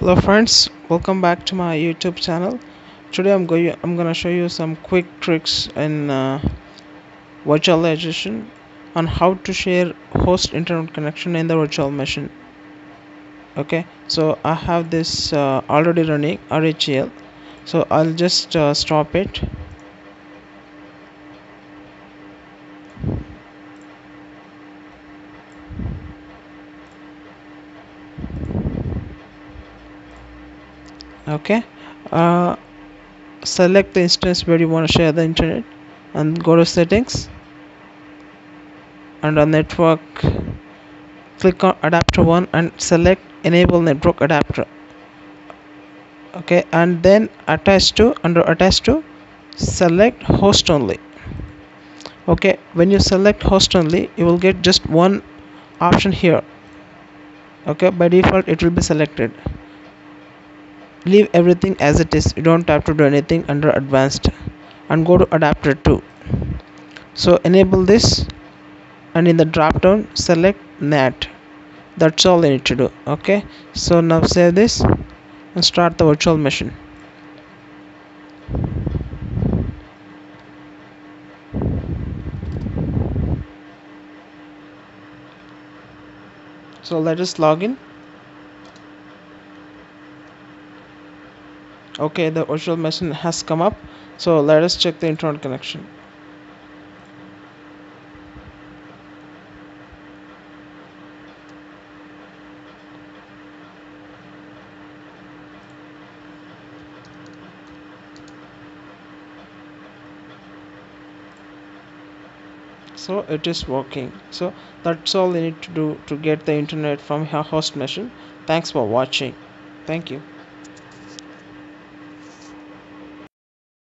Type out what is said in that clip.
hello friends. Welcome back to my youtube channel. Today i'm going i'm gonna show you some quick tricks in uh, virtualization on how to share host internet connection in the virtual machine. Okay so i have this uh, already running RHEL so i'll just uh, stop it okay. Uh, select the instance where you want to share the internet and go to settings. Under network click on adapter 1 and select enable network adapter. Okay. And then attach to under attach to select host only. Okay. When you select host only you will get just one option here. Okay. By default it will be selected leave everything as it is. You don't have to do anything under advanced. And go to adapter 2 so enable this. And in the drop down select NAT that's all you need to do. Okay? So now save this. And start the virtual machine. So let us log in okay the virtual machine has come up. So let us check the internet connection. So it is working. So that's all you need to do to get the internet from your host machine. Thanks for watching. Thank you